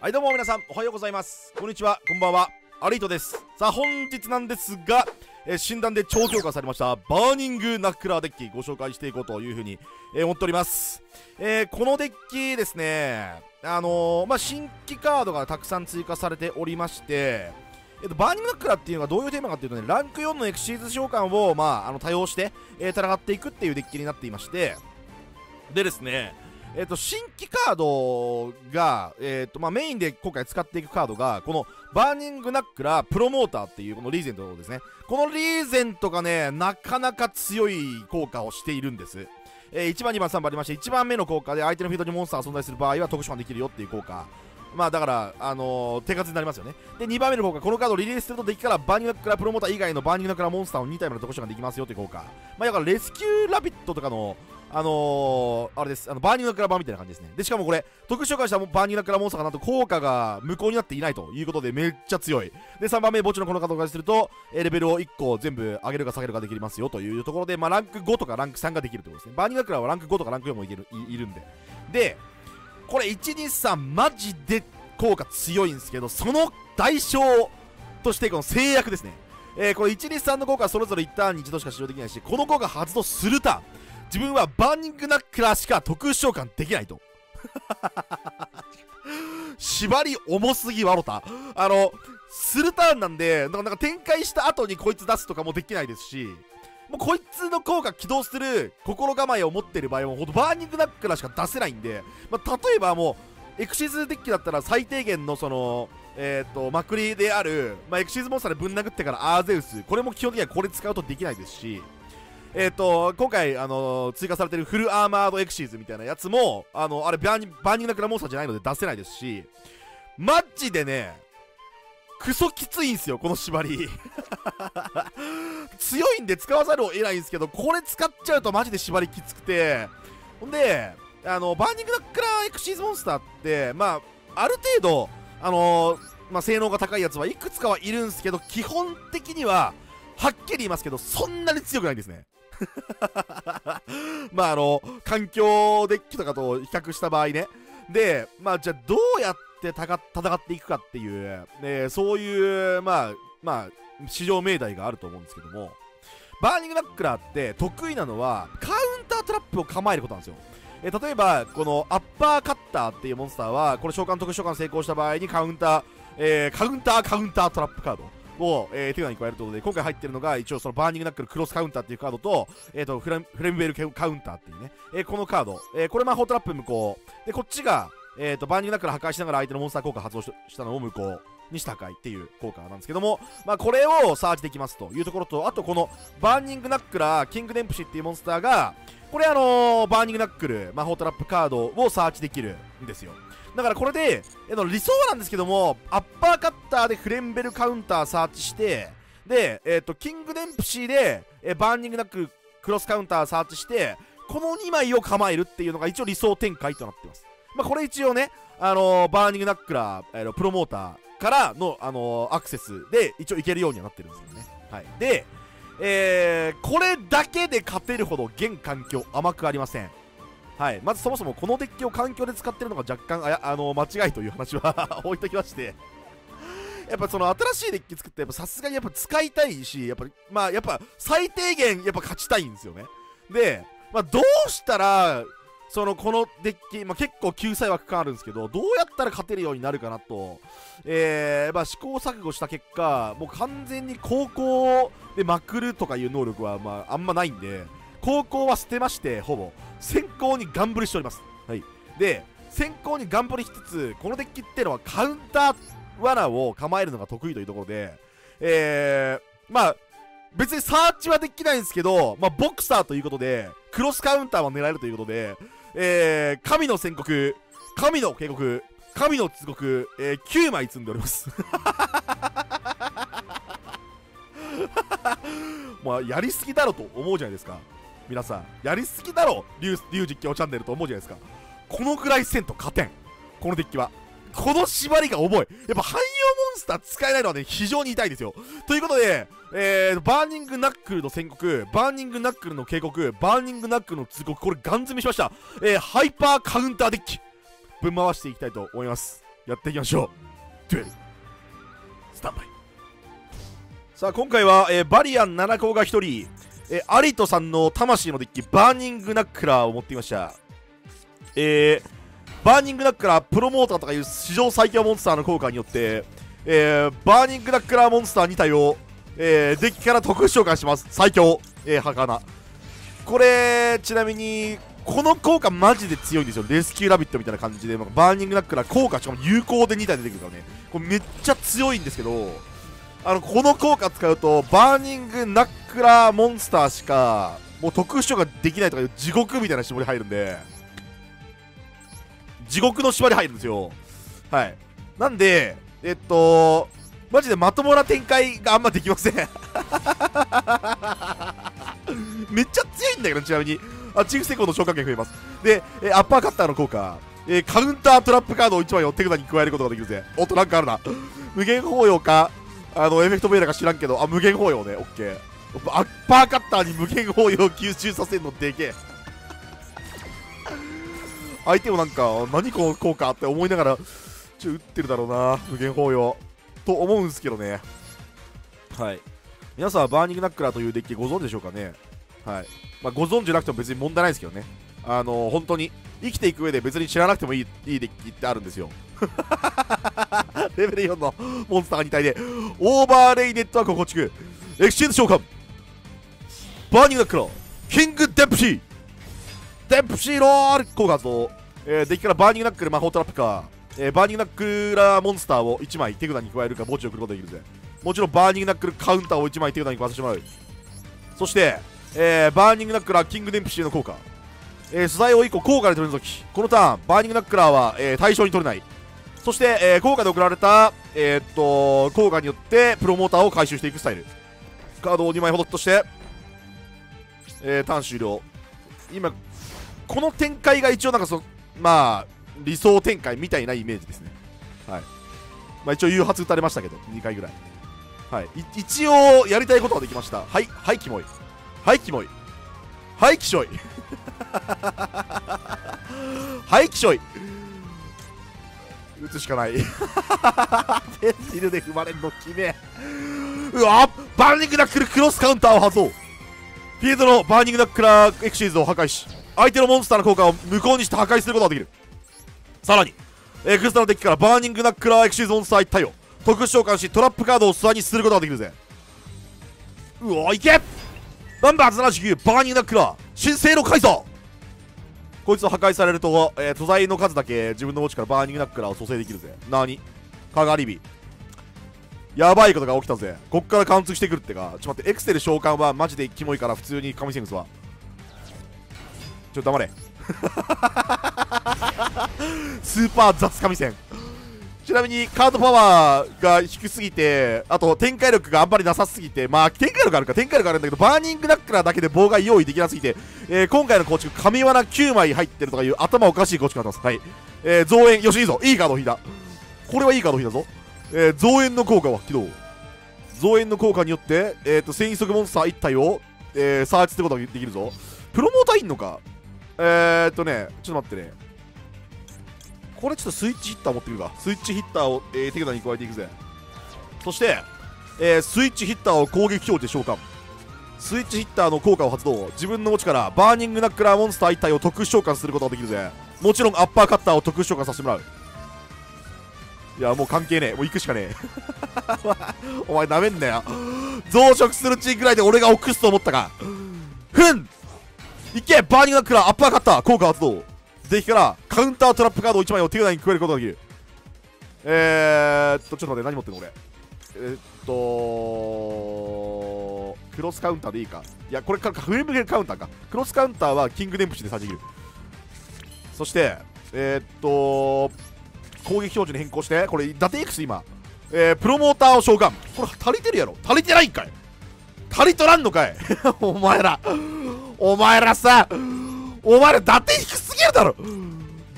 はいどうも皆さんおはようございます。こんにちはこんばんは。アリートです。さあ本日なんですが、えー新弾で超強化されましたバーニングナックラーデッキご紹介していこうというふうに、えー思っております、えーこのデッキですねあのまあ新規カードがたくさん追加されておりましてえっと、バーニングナックラっていうのがどういうテーマかっていうとね、ランク4のエクシーズ召喚を、まあ、あの多用して、えー戦っていくっていうデッキになっていまして、でですね、えっと、新規カードが、えっとまあ、メインで今回使っていくカードがこのバーニングナックラープロモーターっていうこのリーゼントですねこのリーゼントがねなかなか強い効果をしているんですえー1番2番3番ありまして1番目の効果で相手のフィールドにモンスターが存在する場合は特殊召喚できるよっていう効果まあだから、あのー手数になりますよね。で、2番目の効果、このカードをリリースするとデッキからバーニングナックラプロモーター以外のバーニングナックラモンスターを2体まで特殊ができますよっていう効果。まあだからレスキューラビットとかの、あのー、あれです、あのバーニングナクラ版みたいな感じですね。で、しかもこれ、特殊召喚したバーニングナクラモンスターがなんと効果が無効になっていないということでめっちゃ強い。で、3番目、墓地のこのカードを開始すると、レベルを1個全部上げるか下げるかできますよというところで、まあランク5とかランク3ができるということですね。バーニングナクラはランク5とかランク4もいけるいるんで。で、これ123マジで効果強いんですけどその代償としてこの制約ですね、えーこれ123の効果はそれぞれ1ターンに一度しか使用できないしこの効果発動するターン自分はバーニングナックラーしか特殊召喚できないと。縛り重すぎわろたあのするターンなんでなんか展開した後にこいつ出すとかもできないですしもうこいつの効果起動する心構えを持ってる場合はほんとバーニングナックラーしか出せないんで、まあ、例えばもうエクシズデッキだったら最低限のそのえっ、とまくりである、まあ、エクシズモンスターでぶん殴ってからアーゼウス。これも基本的にはこれ使うとできないですし。えっ、と今回、あの追加されてるフルアーマードエクシーズみたいなやつもあのあれバーニバーニングナクラモンスターじゃないので出せないですしマジでねクソきついんすよこの縛り。強いんで使わざるを得ないんですけどこれ使っちゃうとマジで縛りきつくて。ほんであのバーニングナックラーエクシーズモンスターってまあある程度あのまあ、性能が高いやつはいくつかはいるんですけど基本的にははっきり言いますけどそんなに強くないんですね。まああの環境デッキとかと比較した場合ね。でまあじゃあどうやって戦っていくかっていう、ね、そういうまあまあ至上命題があると思うんですけども。バーニングナックラーって得意なのはカウンタートラップを構えることなんですよ。え例えばこのアッパーカッターっていうモンスターはこれ召喚特殊召喚成功した場合にカウンター、えーカウンターカウンタートラップカード。を、えー手札に加えるということで今回入ってるのが一応そのバーニングナックルクロスカウンターっていうカードと,、えー、とフレフレムベルカウンターっていうね、えーこのカード、えーこれ魔法トラップ無効でこっちが、えー、とバーニングナックル破壊しながら相手のモンスター効果発動ししたのを無効にした破壊っていう効果なんですけども、まあ、これをサーチできますというところとあとこのバーニングナックラーキングデンプシーっていうモンスターがこれあのーバーニングナックル魔法トラップカードをサーチできるんですよ。だからこれで、えの理想なんですけどもアッパーカッターでフレムベルカウンターサーチしてで、えっとキングデンプシーで、えバーニングナッククロスカウンターサーチしてこの2枚を構えるっていうのが一応理想展開となってます。まあこれ一応ねあのーバーニングナックラー、えープロモーターからの、あのーアクセスで一応いけるようにはなってるんですけどね。はい。でえー、これだけで勝てるほど現環境甘くありません。はい、まずそもそもこのデッキを環境で使ってるのが若干あやあの間違いという話は 置いときまして。やっぱその新しいデッキ作ってさすがにやっぱ使いたいしやっぱまあやっぱ最低限やっぱ勝ちたいんですよね。で、まあ、どうしたらそのこのデッキ、まあ、結構救済枠感あるんですけどどうやったら勝てるようになるかなと、えーまあ、試行錯誤した結果もう完全に高校でまくるとかいう能力は、まあ、あんまないんで。高校は捨てましてほぼ。先行にガンブリしております、はい、で先行にガンブリしつつこのデッキっていうのはカウンター罠を構えるのが得意というところでえー、まあ別にサーチはできないんですけど、まあ、ボクサーということでクロスカウンターも狙えるということで、えー、神の宣告神の警告神の通告、えー、9枚積んでおります。まあやりすぎだろと思うじゃないですか。皆さんやりすぎだろ竜竜実況チャンネルと思うじゃないですか。このくらいせんと勝てん。このデッキは。この縛りが重い。やっぱ汎用モンスター使えないのはね非常に痛いですよ。ということで、えー、バーニングナックルの宣告バーニングナックルの警告バーニングナックルの通告これガン積みしました、えー、ハイパーカウンターデッキ。ぶん回していきたいと思います。やっていきましょう。デュエルスタンバイ。さあ今回は、えー、バリアン七皇が1人、えー、アリトさんの魂のデッキバーニングナックラーを持ってきました。えー、バーニングナックラープロモーターとかいう史上最強モンスターの効果によってえー、バーニングナックラーモンスター2体を、えー、デッキから特殊召喚します。最強、えー、儚。これちなみにこの効果マジで強いんですよ。レスキューラビットみたいな感じでバーニングナックラー効果しかも有効で2体出てくるからね。これめっちゃ強いんですけどあのこの効果使うとバーニングナックラーモンスターしかもう特殊召喚できないとかいう地獄みたいな縛り入るんで。地獄の縛り入るんですよ。はい。なんでえっとマジでまともな展開があんまできません。めっちゃ強いんだけどちなみに。あチーフ成功の召喚権増えます。で、えアッパーカッターの効果、え、カウンタートラップカードを1枚を手札に加えることができるぜ。おっとなんかあるな。無限包容かあのエフェクトベーラか知らんけどあ無限包容ね。オッケー。アッパーカッターに無限包容を吸収させるのでけえ。相手もなんか何この効果って思いながらちょ打ってるだろうな。無限泡影と思うんすけどね。はい。皆さんはバーニングナックラーというデッキご存知でしょうかね？はい。まあ、ご存知なくても別に問題ないですけどね。あのー、本当に生きていく上で別に知らなくてもいいいいデッキってあるんですよ。レベル4のモンスターが2体でオーバーレイネットワークを構築エクシーズ召喚。バーニングナックラーキングデンプシー。デンプシーロール効果発動、えー、デッキからバーニングナックル魔法トラップか。えー、バーニングナックラモンスターを1枚手札に加えるか墓地を送ることができるぜ。もちろんバーニングナックルカウンターを1枚手札に加えてもらう。そして、えー、バーニングナックラーキングデンプシーの効果、えー、素材を1個効果で取り除きこのターンバーニングナックラーは、えー、対象に取れない。そして、えー、効果で送られた、えー、っと効果によってプロモーターを回収していくスタイルカードを2枚ほどとして、えー、ターン終了今この展開が一応なんかそまあ理想展開みたいなイメージですね。はい。まあ、一応誘発打たれましたけど、2回ぐらい。はい。一応、やりたいことはできました。はい、はい、キモい。はい、キモい。はい、きしょい。はい、きしょい。打つしかない。ペンシルで踏まれんの決め。うわバーニングナックルクロスカウンターを発動。フィールドのバーニングナックラーエクシーズを破壊し、相手のモンスターの効果を無効にして破壊することができる。さらに、エクストラデッキからバーニングナックラーエクシーズモンスター1体を特殊召喚しトラップカードを素にすることができるぜうおいけナンバー79バーニングナックラー新生の改造こいつを破壊されると、えー、素材の数だけ自分の墓地からバーニングナックラーを蘇生できるぜ。なに？かがり火。やばいことが起きたぜ。こっから貫通してくるってか。ちょっと待ってエクセル召喚はマジでキモいから普通に神宣するわ。ちょっと黙れ。スーパー雑神宣。ちなみにカードパワーが低すぎてあと展開力があんまりなさすぎてまあ展開力あるか展開力あるんだけどバーニングナックラーだけで妨害用意できなすぎて、えー、今回の構築神罠9枚入ってるとかいう頭おかしい構築になってます。はい。えー、増援よしいいぞ。いいカード引いた。これはいいカード引いたぞ。えー、増援の効果は起動。増援の効果によって、えーと、戦速モンスター1体を、えー、サーチすることができるぞ。プロモーターいんのか？えー、っとね、ちょっと待ってね。これちょっとスイッチヒッター持ってくるか。スイッチヒッターを、えー、手札に加えていくぜ。そして、えー、スイッチヒッターを攻撃表示召喚。スイッチヒッターの効果を発動。自分の墓地からバーニングナックラーモンスター1体を特殊召喚することができるぜ。もちろんアッパーカッターを特殊召喚させてもらう。いや、もう関係ねえ。もう行くしかねえ。お前なめんなよ。増殖する G ぐらいで俺が臆すと思ったか。ふんいけバーニングナックラーアッパーカッター効果発動デッキからカウンタートラップカードを1枚を手札に加えることができる。えーっとちょっと待って何持ってんの俺。えー、っとクロスカウンターでいいか。いやこれからフレームゲルカウンターか。クロスカウンターはキングデンプシで再生できる。そしてえー、っと攻撃表示に変更してこれ伊達 X 今。えー、プロモーターを召喚。これ足りてるやろ。足りてないんかい。足りとらんのかい。お前ら。お前らさお前ら伊達低すぎるだろ。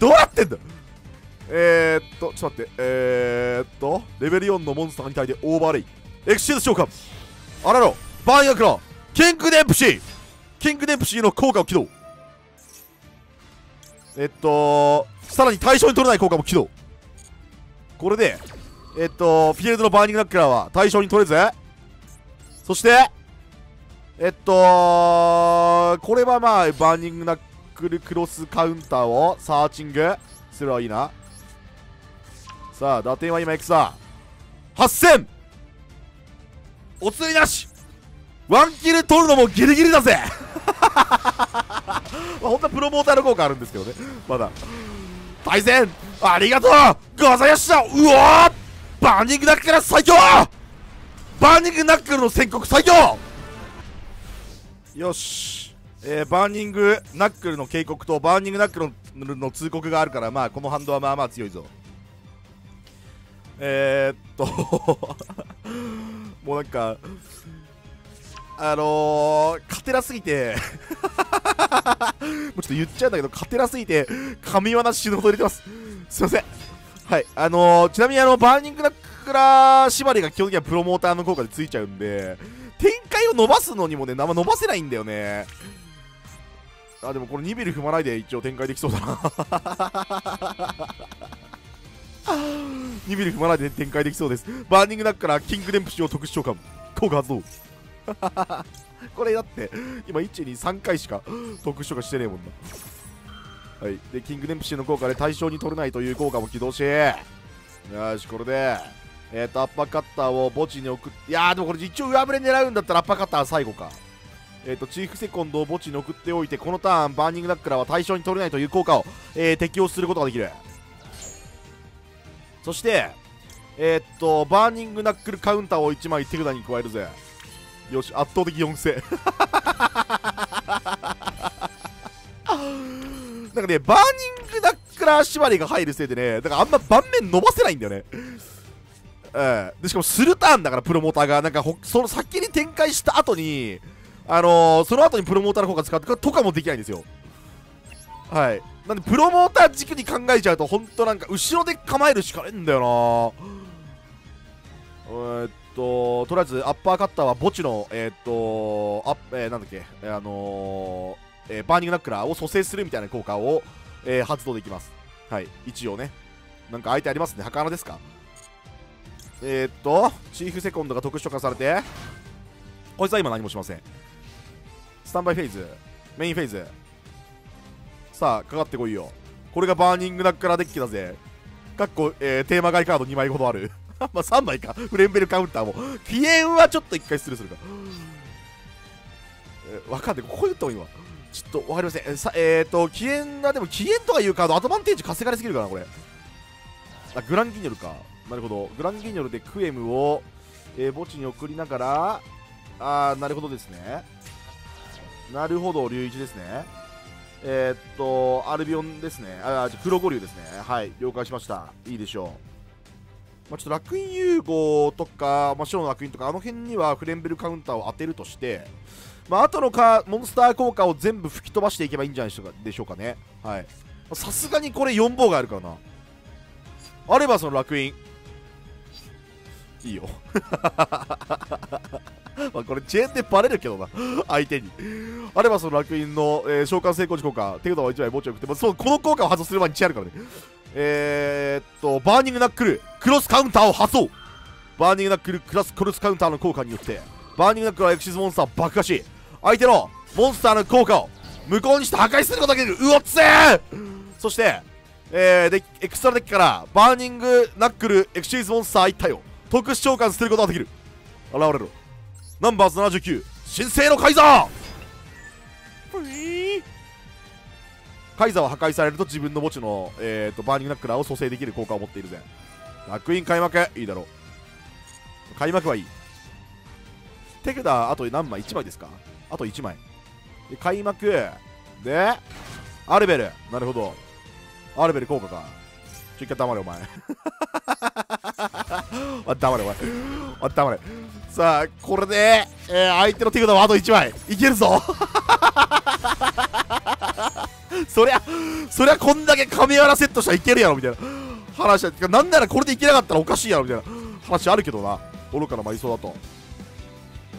どうやってんだえー、っとちょっと待って。えー、っとレベル4のモンスターに対してオーバーレイ。エクシーズ召喚。あらろバーニングナックラーキングデンプシー。キングデンプシーの効果を起動。えっとさらに対象に取れない効果も起動。これでえっとフィールドのバーニングナックラーは対象に取れず。そしてえっとこれはまあバーニングナッククルクロスカウンターをサーチング。すればいいな。さあ打点は今いくつだ8000お釣りなし。ワンキル取るのもギリギリだぜ。まあ本当はプロモーターの効果あるんですけどね。まだ。対戦。ありがとう。ございました。うわバーニングナックル最強。バーニングナックルの宣告最強。よし、えー、バーニングナックルの警告とバーニングナックルの通告があるからまあこのハンドはまあまあ強いぞえー、っと もうなんかあのー、勝てなすぎて もうちょっと言っちゃうんだけど、勝てなすぎて、神罠死ぬほど入れてます。すいません。はい。あのー、ちなみにあの、バーニングナックラー縛りが基本的にはプロモーターの効果でついちゃうんで、展開を伸ばすのにもね、生伸ばせないんだよね。あ、でもこれニビル踏まないで一応展開できそうだな ニビル踏まないで展開できそうです。バーニングナックからキングデンプシーを特殊召喚。効果発動。これだって、今1、2、3回しか特殊召喚してねえもんな。はい。で、キングデンプシーの効果で対象に取れないという効果も起動し、よし、これで、えっ、ー、と、アッパーカッターを墓地に送って、いや、でもこれ一応上振れ狙うんだったらアッパーカッターは最後か。えっ、ー、と、チーフセコンドを墓地に送っておいて、このターン、バーニングナックラは対象に取れないという効果を、えー、適用することができる。そして、えー、っと、バーニングナックルカウンターを1枚手札に加えるぜ。よし、圧倒的優勢。なんかね、バーニングナックラー縛りが入るせいでね、だからあんま盤面伸ばせないんだよね。えー、でしかもスルターンだからプロモーターがなんかその先に展開した後にあのー、その後にプロモーターの効果使ってとかもできないんですよ。はい。なんでプロモーター軸に考えちゃうとほんとなんか後ろで構えるしかねえんだよな。えー、っととりあえずアッパーカッターは墓地のえー、っとあ、えー、なんだっけあのえバーニングナックラーを蘇生するみたいな効果を、え発動できます。はい。一応ね。なんか相手ありますね。儚ですか？えー、っとチーフセコンドが特殊召喚されてこいつは今何もしません。スタンバイフェーズメインフェーズ。さあかかってこいよ。これがバーニングナックラデッキだぜ。かっこ、えー、テーマ外カード2枚ほどある。まあ3枚か。フレンベルカウンターも。ピエンはちょっと1回失礼するか。えー、わかんない。ここ言った方がいいわ。ちょっとわかりません。えさえーとキエンがでもキエンとかいうカードアドバンテージ稼がれすぎるかなこれ。あグランギニョルか。なるほど。グランギニョルでクエムを、えー、墓地に送りながら。あーなるほどですね。なるほど龍一ですね。えー、っとアルビオンですね。あ黒五竜ですね。はい了解しました。いいでしょう。まあ、ちょっと楽園融合とか、まあ、白の楽園とかあの辺にはフレンベルカウンターを当てるとして、まあ後のかモンスター効果を全部吹き飛ばしていけばいいんじゃないでしょうかね。はい。さすがにこれ4棒があるからな。あればその楽園。いいよ。まあこれチェーンでバレるけどな。相手に。あればその楽園の、えー、召喚成功時効果手札を1枚墓地を送って、まあ、そうこの効果を外する前にチェあるからね。えー、っとバーニングナックルクロスカウンターを発動。バーニングナックルクラスクロスカウンターの効果によって。バーニングナックルはエクシズモンスター爆破し相手のモンスターの効果を無効にして破壊することができる。うおっつー！そしてえー、でエクストラデッキからバーニングナックルエクシーズモンスター1体を特殊召喚することができる。現れろ。ナンバーズ79神聖のカイザー。カイザーは破壊されると自分の墓地の、えーと、バーニングナックラーを蘇生できる効果を持っているぜ。烙印開幕。いいだろう。開幕はいい。手札あと何枚？1枚ですか？あと1枚。で開幕。でアルベル。なるほど。アルベル効果か。ちょ一回黙れお前。あ 黙れお前あ黙れさあこれで、えー、相手の手札はあと1枚。いけるぞ。そりゃそりゃこんだけ神原セットしたらいけるやろみたいな。話だなんならこれでいけなかったらおかしいやろみたいな。話あるけどな。愚かな埋葬だと。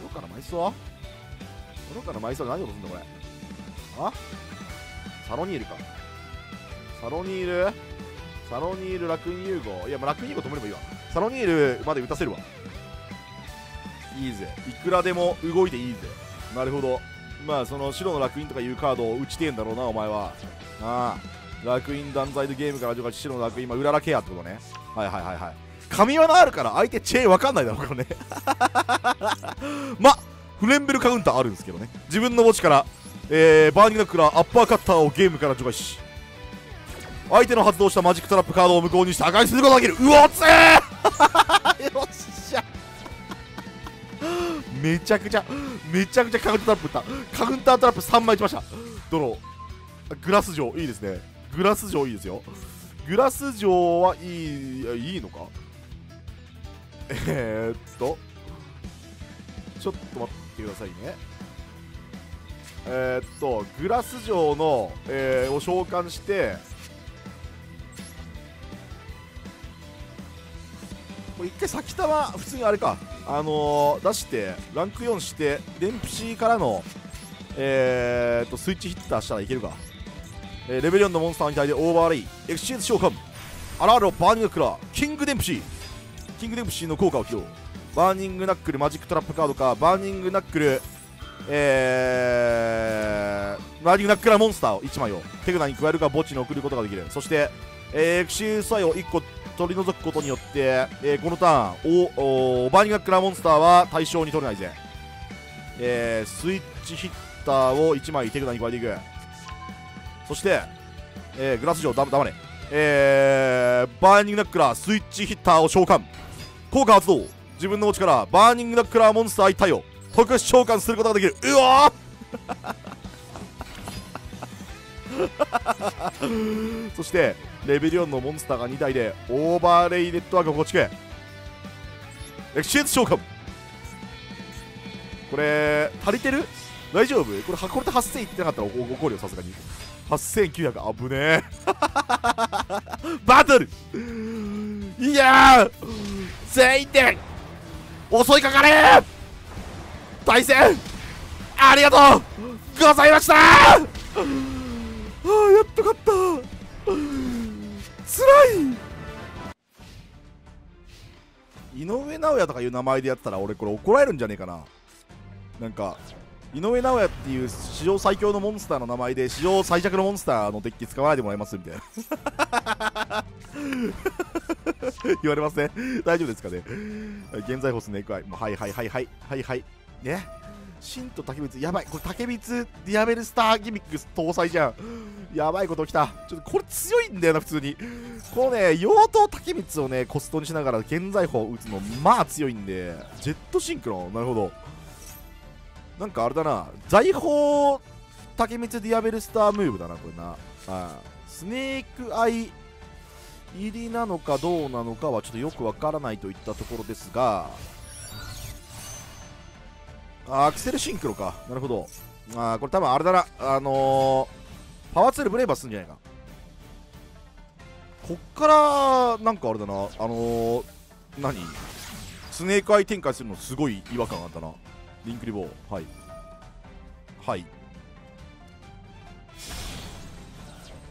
愚かな埋葬愚かな埋葬何をすんだこれ？あ？サロニールか。サロニール？サロニールラクン融合。いやもうラクーン融合止めればいいわ。サロニールまで打たせるわ。いいぜ。いくらでも動いていいぜ。なるほど。まあその白の楽印とかいうカードを打ちてえんだろうなお前は。ああ。烙印断罪でゲームから除外し白の烙印今うららケアってことね。はいはいはいはい。神罠あるから相手チェーンわかんないだろこれね。まフレンベルカウンターあるんですけどね。自分の墓地からえー、バーニングナックラアッパーカッターをゲームから除外し。相手の発動したマジックトラップカードを無効にして破壊することができる。うわっつえ よっしゃ。めちゃくちゃめちゃくちゃカウンタートラップ打った。カウンタートラップ3枚打ちました。ドロー。グラス城。いいですね。グラス城いいですよ。グラス城はいいいいのか？えー、っと。ちょっと待ってくださいね。えー、っとグラス城の、えー、を召喚してこれ一回先玉普通にあれかあのー、出してランク4してデンプシーからのえー、っとスイッチヒッターしたらいけるか、えー、レベル4のモンスターに対してオーバーレイ。エクシーズ召喚。アラーロバーニングクラー。キングデンプシー。キングデンプシーの効果を披露。バーニングナックルマジックトラップカードか。バーニングナックルえー、バーニングナックラーモンスターを1枚を。手札に加えるか墓地に送ることができる。そして、えー、エクシーズ素材1個取り除くことによって、えー、このターンおおバーニングナックラモンスターは対象に取れないぜ、えー、スイッチヒッターを1枚手札に加えていく。そして、えー、グラス城だ黙れ。えー、バーニングナックラースイッチヒッターを召喚。効果発動。自分の墓地からバーニングナックラーモンスター1体を特殊召喚することができる。うわ そしてレベル4のモンスターが2体でオーバーレイネットワークを構築。エクシエンス召喚これ足りてる？大丈夫？これ箱れて8000いってなかったら怒るよさすがに8900危ねえバトルいやー全員で襲いかかれ対戦ありがとうございましたああやっと勝ったつらい。井上尚弥とかいう名前でやってたら俺これ怒られるんじゃねえかな。なんか井上尚弥っていう史上最強のモンスターの名前で史上最弱のモンスターのデッキ使わないでもらえますみたいな。言われますね大丈夫ですかね？現在ホスネクアイもうはいはいはいはいはいはい。ね？シンと竹光やばい。これ竹光ディアベルスターギミック搭載じゃん。やばいこと起きた。ちょっとこれ強いんだよな普通に。このね妖刀竹光をねコストにしながら現在砲打つのまあ強いんで。ジェットシンクロなるほど。なんかあれだな。財宝竹光ディアベルスタームーブだなこれな。あスネークアイ入りなのかどうなのかはちょっとよくわからないといったところですがあアクセルシンクロか。なるほど。あこれ多分あれだな。あのー、パワーツールブレイバーすんじゃないか。こっからなんかあれだな。あのー、何？スネークアイ展開するのすごい違和感あったな。リンクリボー。はい。はい。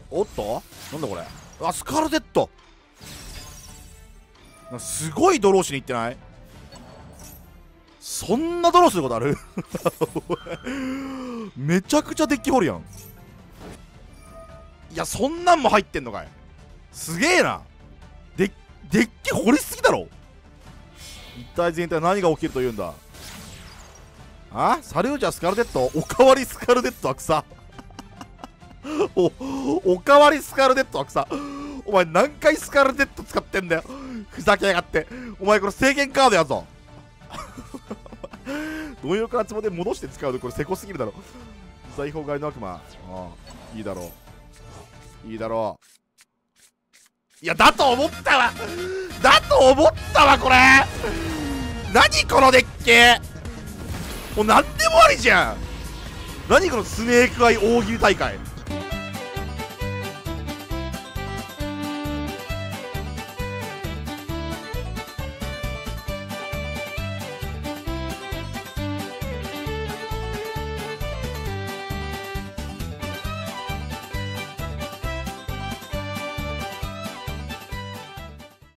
おっと？なんだこれ？あスカルデット。すごいドローしに行ってない？そんなドローすることある？めちゃくちゃデッキ掘るやん。いやそんなんも入ってんのかい。すげえな。デデッキ掘りすぎだろ。一体全体何が起きるというんだ。あ？サルージャスカルデット？おかわりスカルデットは草 おおかわりスカルデットは草お前何回スカルデット使ってんだよ。ふざけやがって。お前これ制限カードやぞ。貪欲なつもで戻して使うとこれせこすぎるだろ。財宝狩りの悪魔。ああいいだろう。いいだろう。いやだと思ったわ。だと思ったわこれ。何このデッキもう何でもありじゃん。何このスネークアイ大喜利大会。